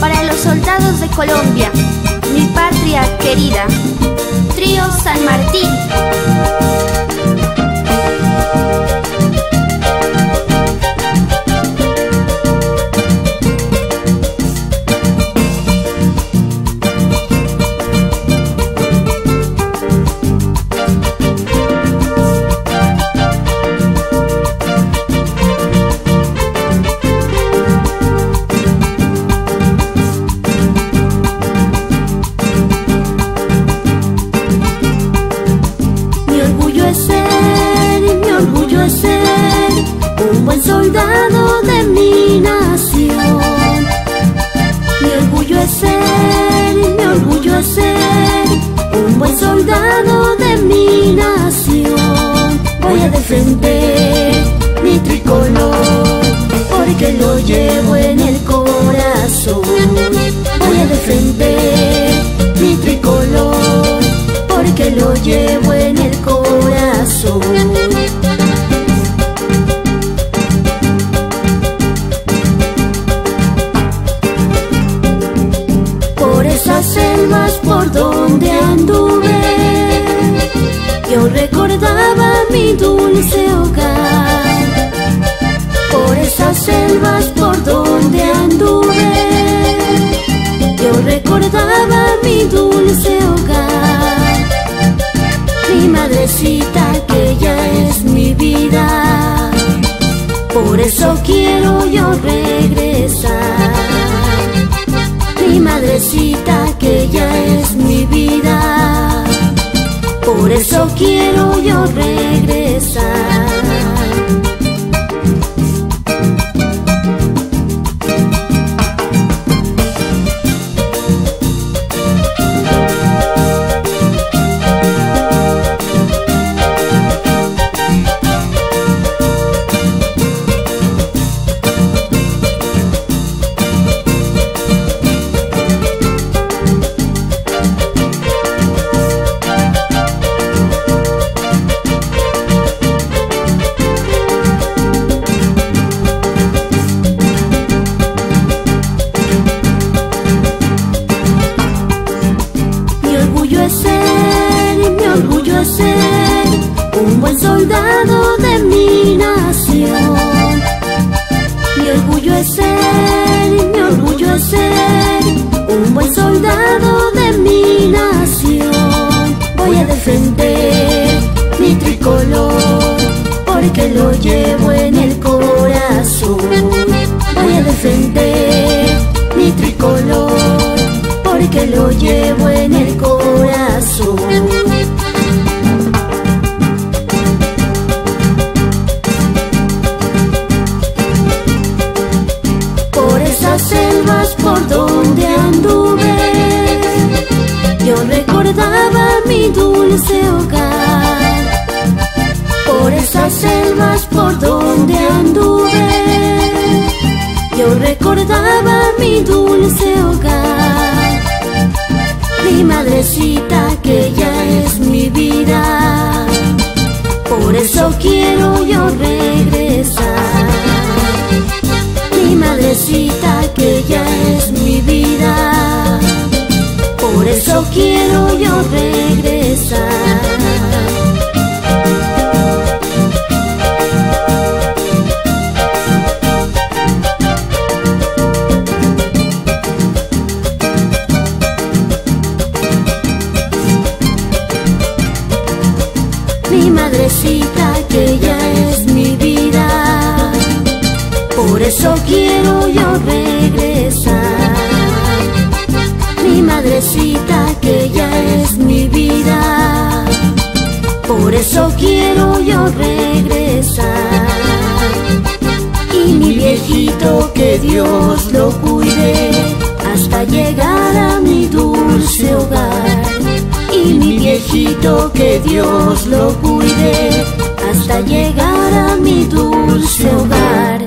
para los soldados de Colombia, mi patria querida. Trío San Martín. cuidado de mi nación. Mi orgullo es ser, mi orgullo es ser un buen soldado de mi nación. Voy a defender mi tricolor porque lo llevo en el corazón. esas selvas por donde anduve, yo recordaba mi dulce hogar, mi madrecita que ya es mi vida, por eso quiero yo regresar, mi madrecita que ya es mi vida, por eso quiero yo regresar. orgullo es ser, mi orgullo es ser un buen soldado de mi nación. Mi orgullo es ser, mi orgullo es ser un buen soldado de mi nación. Voy a defender mi tricolor porque lo llevo en el corazón. Voy a defender mi tricolor porque lo llevo en el corazón. Por esas selvas por donde anduve, yo recordaba mi dulce hogar. Por esas selvas por donde anduve, yo recordaba mi dulce hogar mi madrecita. quiero yo regresar. Mi madrecita que ya es mi vida, por eso quiero yo regresar. mi madrecita que ella es mi vida. Por eso quiero yo regresar. Mi madrecita que ella es mi vida. Por eso quiero yo regresar. Y mi viejito que Dios lo cuide hasta llegar a mi dulce hogar. Y mi viejito que Dios lo cuide hasta llegar a mi dulce hogar.